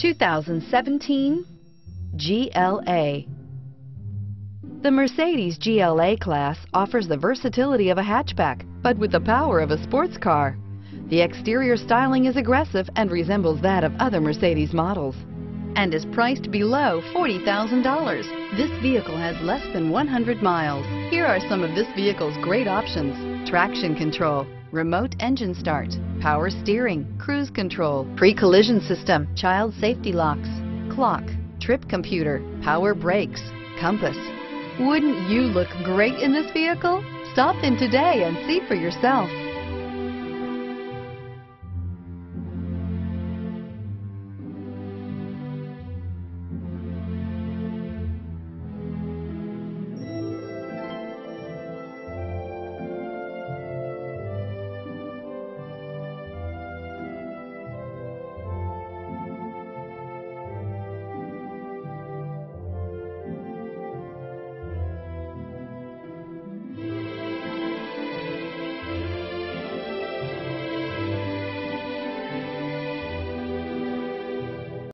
2017 GLA. The Mercedes GLA class offers the versatility of a hatchback, but with the power of a sports car. The exterior styling is aggressive and resembles that of other Mercedes models and is priced below $40,000. This vehicle has less than 100 miles. Here are some of this vehicle's great options. Traction control, remote engine start, power steering, cruise control, pre-collision system, child safety locks, clock, trip computer, power brakes, compass. Wouldn't you look great in this vehicle? Stop in today and see for yourself.